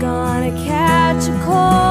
gonna catch a cold.